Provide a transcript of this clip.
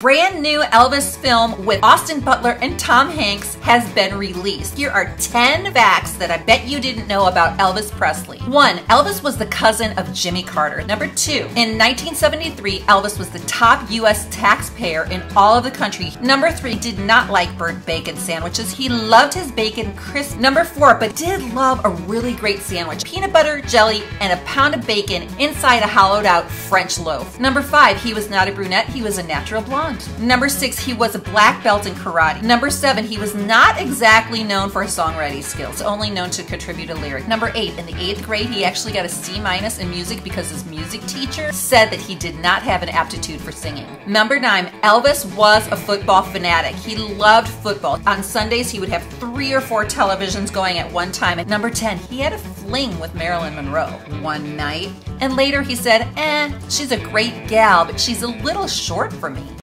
Brand new Elvis film with Austin Butler and Tom Hanks has been released. Here are 10 facts that I bet you didn't know about Elvis Presley. 1. Elvis was the cousin of Jimmy Carter. Number 2. In 1973, Elvis was the top U.S. taxpayer in all of the country. Number 3. Did not like burnt bacon sandwiches. He loved his bacon crisp. Number 4. But did love a really great sandwich. Peanut butter, jelly, and a pound of bacon inside a hollowed out French loaf. Number 5. He was not a brunette. He was a natural blonde. Number six, he was a black belt in karate. Number seven, he was not exactly known for his songwriting skills, only known to contribute a lyric. Number eight, in the eighth grade, he actually got a C minus in music because his music teacher said that he did not have an aptitude for singing. Number nine, Elvis was a football fanatic. He loved football. On Sundays, he would have three or four televisions going at one time. Number 10, he had a fling with Marilyn Monroe one night. And later he said, eh, she's a great gal, but she's a little short for me.